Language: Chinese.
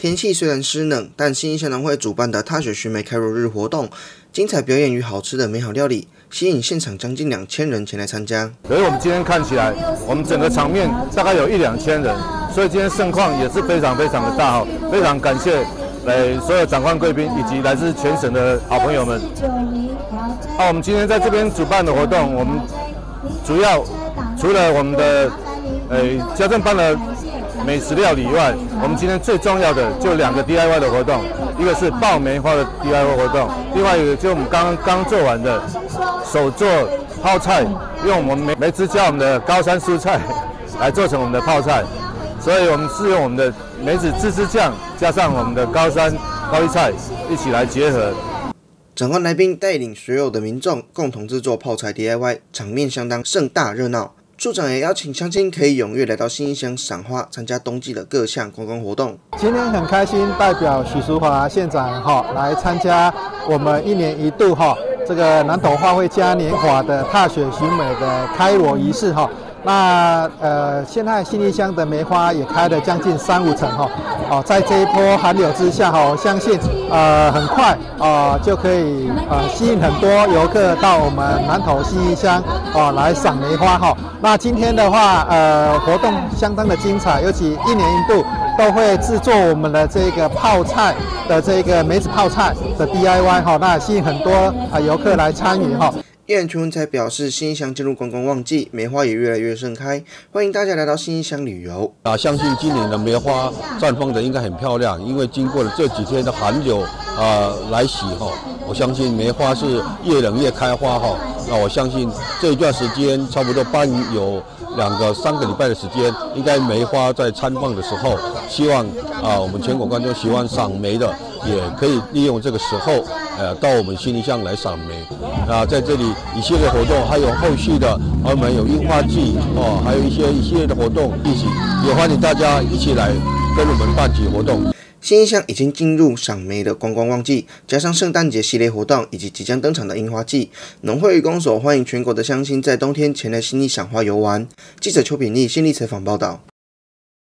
天气虽然湿冷，但新义乡农会主办的踏雪寻梅开罗日活动，精彩表演与好吃的美好料理，吸引现场将近两千人前来参加。所以我们今天看起来，我们整个场面大概有一两千人，所以今天盛况也是非常非常的大哈，非常感谢来所有长官贵宾以及来自全省的好朋友们。好，我们今天在这边主办的活动，我们主要除了我们的呃家政办的。美食料理以外，我们今天最重要的就两个 DIY 的活动，一个是爆梅花的 DIY 活动，另外一个就我们刚刚刚做完的手做泡菜，用我们梅梅子加我们的高山蔬菜来做成我们的泡菜，所以我们是用我们的梅子芝士酱加上我们的高山高丽菜一起来结合。整个来宾带领所有的民众共同制作泡菜 DIY，场面相当盛大热闹。处长也邀请乡亲可以踊跃来到新义乡赏花，参加冬季的各项观光活动。今天很开心，代表许淑华县长哈来参加我们一年一度哈这个南投花卉嘉年华的踏雪寻美的开锣仪式哈。那呃，现在新义乡的梅花也开了将近三五成哈。哦，在这一波寒流之下哈，我相信呃很快啊就可以呃吸引很多游客到我们南投新义乡哦来赏梅花哈。那今天的话呃活动相当的精彩，尤其一年一度都会制作我们的这个泡菜的这个梅子泡菜的 DIY 哈，那吸引很多啊游客来参与哈。叶群才表示，新乡进入观光旺季，梅花也越来越盛开，欢迎大家来到新乡旅游。啊，相信今年的梅花绽放的应该很漂亮，因为经过了这几天的寒流啊来袭哈，我相信梅花是越冷越开花哈。那我相信这一段时间差不多半有两个三个礼拜的时间，应该梅花在绽放的时候，希望啊我们全国观众喜欢赏梅的，也可以利用这个时候。呃，到我们新义乡来赏梅，啊，在这里一系列活动，还有后续的，我们有樱花季哦，还有一些一系列的活动一起，也欢迎大家一起来跟我们办起活动。新义乡已经进入赏梅的观光旺季，加上圣诞节系列活动以及即将登场的樱花季，农会与工所欢迎全国的乡亲在冬天前来新义赏花游玩。记者邱品丽新力采访报道。